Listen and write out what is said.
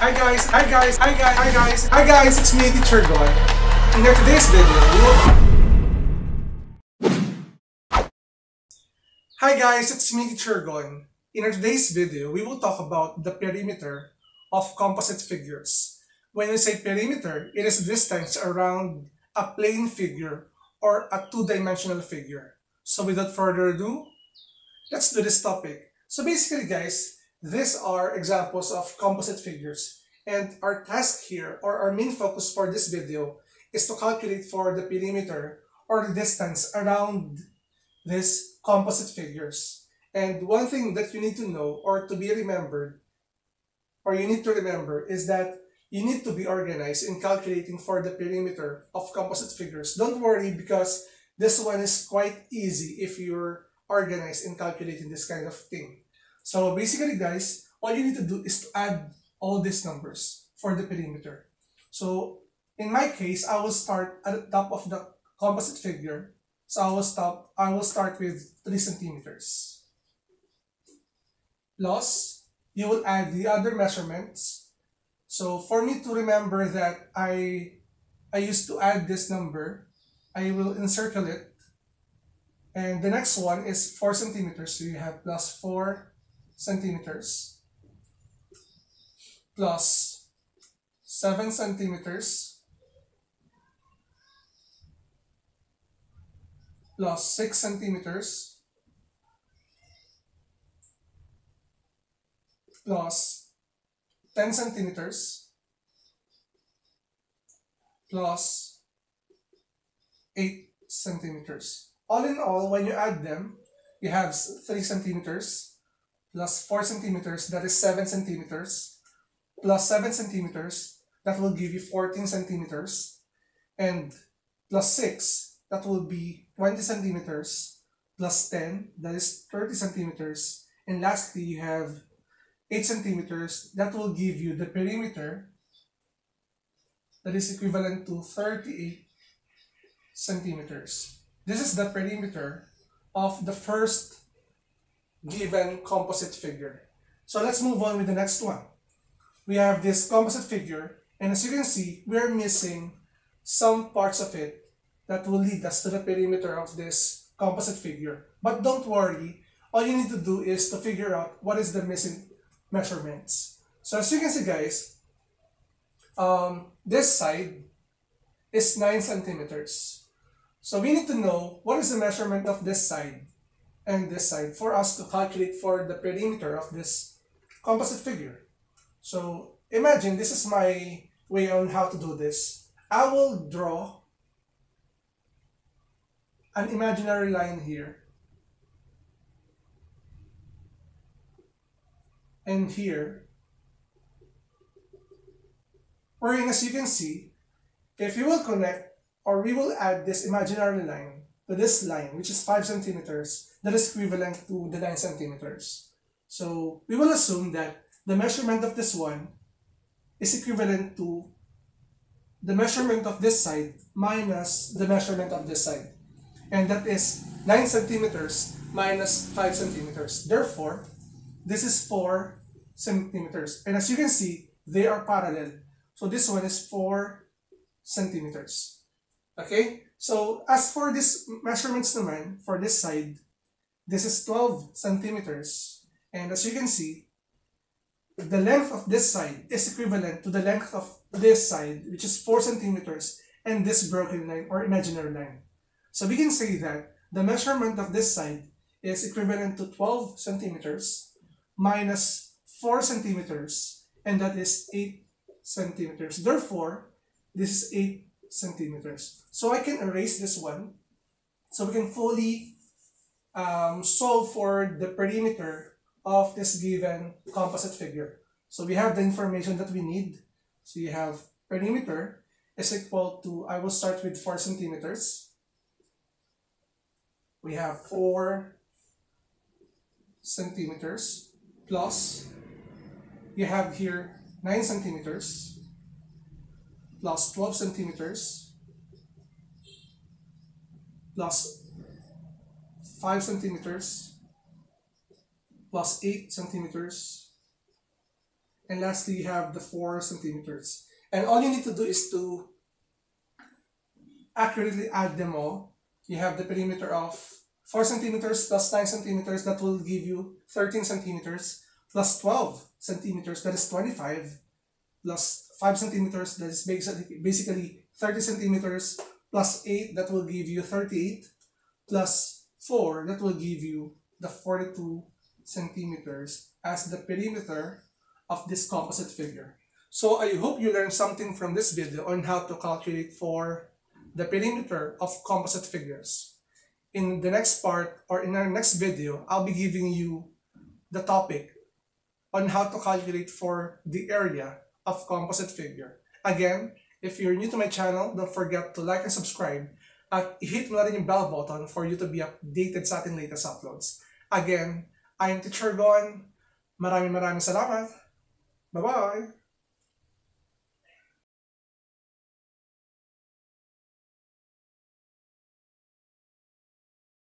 Hi guys, hi guys, hi guys, hi guys, hi guys, it's me, Teacher Gon. In today's video, we will... Hi guys, it's me, Teacher Gon. In today's video, we will talk about the perimeter of composite figures. When we say perimeter, it is distance around a plane figure or a two-dimensional figure. So without further ado, let's do this topic. So basically guys, these are examples of composite figures. And our task here, or our main focus for this video, is to calculate for the perimeter or the distance around these composite figures. And one thing that you need to know or to be remembered, or you need to remember, is that you need to be organized in calculating for the perimeter of composite figures. Don't worry because this one is quite easy if you're organized in calculating this kind of thing. So basically guys, all you need to do is to add all these numbers for the perimeter. So in my case, I will start at the top of the composite figure. So I will stop, I will start with 3 centimeters. Plus, you will add the other measurements. So for me to remember that I I used to add this number, I will encircle it. And the next one is 4 centimeters. So you have plus 4 centimeters plus 7 centimeters plus 6 centimeters plus 10 centimeters plus 8 centimeters. All in all, when you add them, you have 3 centimeters plus 4 centimeters, that is 7 centimeters, plus 7 centimeters, that will give you 14 centimeters, and plus 6, that will be 20 centimeters, plus 10, that is 30 centimeters, and lastly, you have 8 centimeters, that will give you the perimeter, that is equivalent to 38 centimeters. This is the perimeter of the first given composite figure. So let's move on with the next one. We have this composite figure, and as you can see, we are missing some parts of it that will lead us to the perimeter of this composite figure. But don't worry, all you need to do is to figure out what is the missing measurements. So as you can see guys, um, this side is 9 centimeters. So we need to know what is the measurement of this side and this side for us to calculate for the perimeter of this composite figure. So imagine this is my way on how to do this. I will draw an imaginary line here and here wherein as you can see if you will connect or we will add this imaginary line this line which is 5 centimeters that is equivalent to the 9 centimeters. So we will assume that the measurement of this one is equivalent to the measurement of this side minus the measurement of this side. And that is 9 centimeters minus 5 centimeters. Therefore, this is 4 centimeters. And as you can see, they are parallel. So this one is 4 centimeters. Okay? So as for this measurements naman, for this side, this is 12 centimeters. And as you can see, the length of this side is equivalent to the length of this side, which is 4 centimeters, and this broken line or imaginary line. So we can say that the measurement of this side is equivalent to 12 centimeters minus 4 centimeters, and that is 8 centimeters. Therefore, this is 8 centimeters. So I can erase this one. So we can fully um, solve for the perimeter of this given composite figure. So we have the information that we need. So you have perimeter is equal to, I will start with 4 centimeters. We have 4 centimeters plus, you have here 9 centimeters plus 12 centimeters plus 5 centimeters plus 8 centimeters And lastly, you have the 4 centimeters. And all you need to do is to accurately add them all. You have the perimeter of 4 centimeters plus 9 centimeters, that will give you 13 centimeters, plus 12 centimeters, that is 25, plus 5 centimeters, that is basically, basically 30 centimeters, plus 8, that will give you 38, plus 4, that will give you the 42 centimeters as the perimeter of this composite figure. So I hope you learned something from this video on how to calculate for the perimeter of composite figures. In the next part or in our next video, I'll be giving you the topic on how to calculate for the area of composite figure. Again, if you're new to my channel, don't forget to like and subscribe at hit mo na rin yung bell button for you to be updated sa ating latest uploads. Again, I am Teacher Gon. Maraming maraming salamat. Bye-bye!